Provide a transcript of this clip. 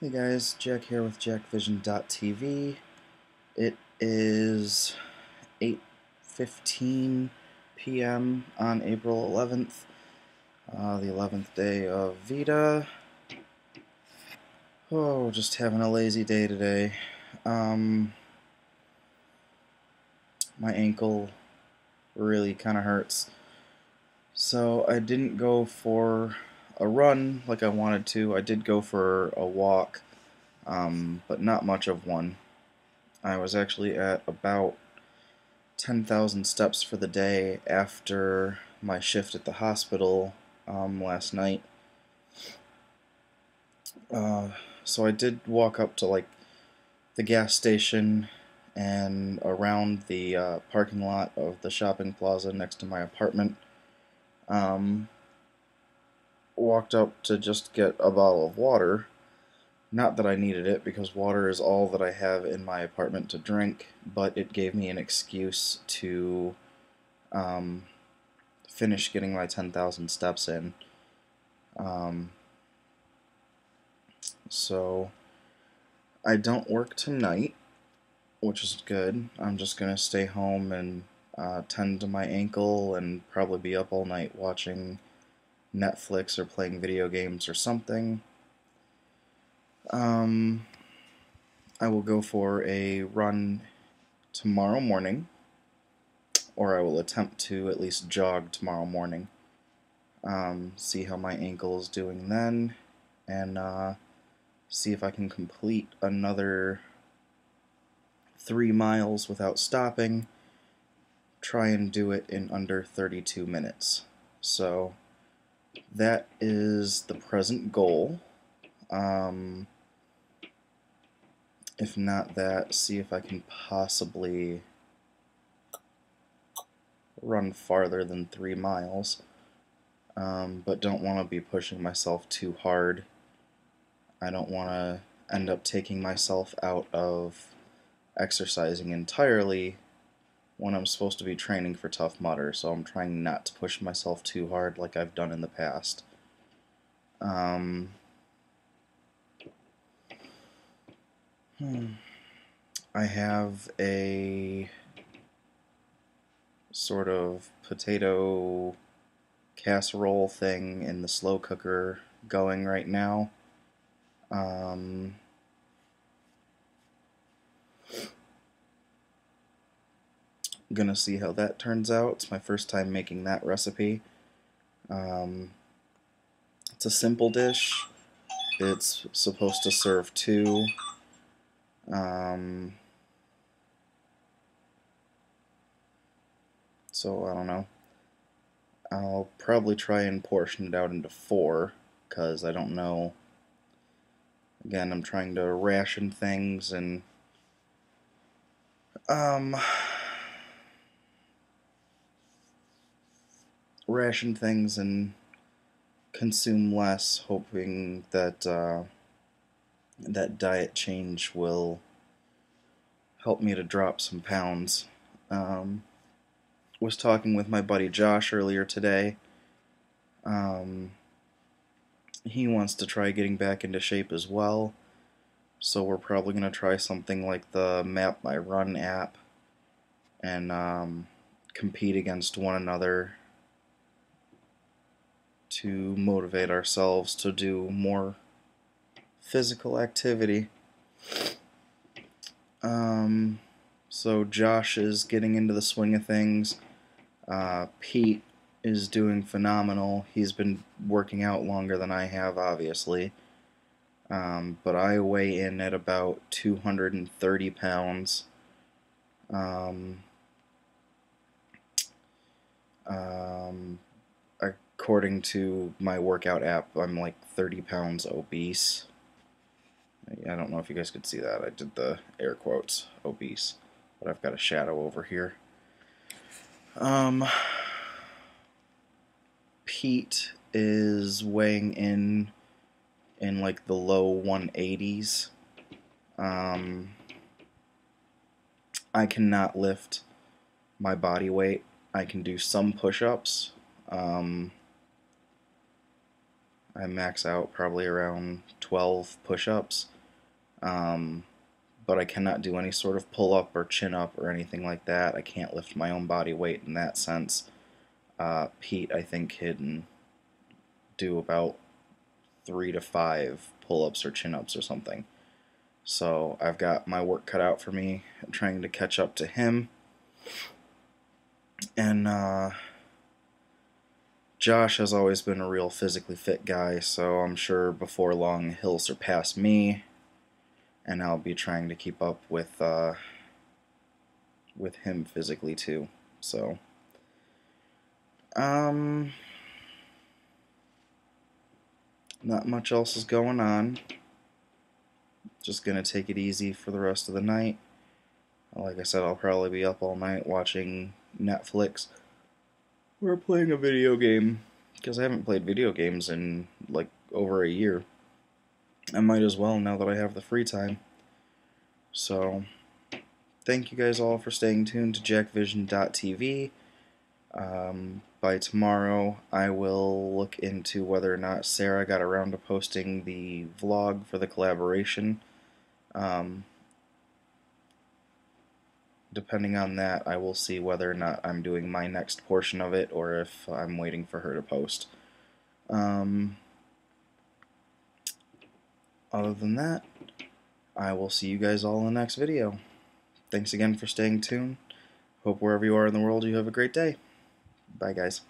Hey guys, Jack here with JackVision.tv. It is 8.15 p.m. on April 11th, uh, the 11th day of VEDA. Oh, just having a lazy day today. Um, my ankle really kind of hurts. So I didn't go for a run like I wanted to. I did go for a walk, um, but not much of one. I was actually at about 10,000 steps for the day after my shift at the hospital um, last night. Uh, so I did walk up to like the gas station and around the uh, parking lot of the shopping plaza next to my apartment. Um, walked up to just get a bottle of water. Not that I needed it, because water is all that I have in my apartment to drink, but it gave me an excuse to um, finish getting my 10,000 steps in. Um, so, I don't work tonight, which is good. I'm just going to stay home and uh, tend to my ankle and probably be up all night watching Netflix or playing video games or something. Um, I will go for a run tomorrow morning, or I will attempt to at least jog tomorrow morning. Um, see how my ankle is doing then, and uh, see if I can complete another three miles without stopping. Try and do it in under 32 minutes. So, that is the present goal. Um, if not that, see if I can possibly run farther than three miles. Um, but don't want to be pushing myself too hard. I don't want to end up taking myself out of exercising entirely when I'm supposed to be training for Tough Mudder, so I'm trying not to push myself too hard like I've done in the past. Um, hmm. I have a sort of potato casserole thing in the slow cooker going right now. Um, gonna see how that turns out. It's my first time making that recipe. Um, it's a simple dish. It's supposed to serve two. Um, so I don't know. I'll probably try and portion it out into four because I don't know. Again, I'm trying to ration things and um ration things and consume less, hoping that uh, that diet change will help me to drop some pounds. Um, was talking with my buddy Josh earlier today. Um, he wants to try getting back into shape as well, so we're probably going to try something like the Map My Run app and um, compete against one another to motivate ourselves to do more physical activity. Um, so Josh is getting into the swing of things. Uh, Pete is doing phenomenal. He's been working out longer than I have, obviously. Um, but I weigh in at about 230 pounds. Um, um, according to my workout app, I'm like 30 pounds obese. I don't know if you guys could see that. I did the air quotes, obese. But I've got a shadow over here. Um, Pete is weighing in in like the low 180s. Um, I cannot lift my body weight. I can do some push-ups. Um, I max out probably around 12 push-ups. Um, but I cannot do any sort of pull-up or chin-up or anything like that. I can't lift my own body weight in that sense. Uh, Pete, I think, can do about three to five pull-ups or chin-ups or something. So I've got my work cut out for me. I'm trying to catch up to him. And uh, Josh has always been a real physically fit guy, so I'm sure before long he'll surpass me, and I'll be trying to keep up with uh, with him physically too. So, um, not much else is going on. Just gonna take it easy for the rest of the night. Like I said, I'll probably be up all night watching Netflix or playing a video game because I haven't played video games in like over a year. I might as well now that I have the free time. So, thank you guys all for staying tuned to jackvision.tv. Um, by tomorrow, I will look into whether or not Sarah got around to posting the vlog for the collaboration. Um, depending on that, I will see whether or not I'm doing my next portion of it or if I'm waiting for her to post. Um, other than that, I will see you guys all in the next video. Thanks again for staying tuned. Hope wherever you are in the world you have a great day. Bye, guys.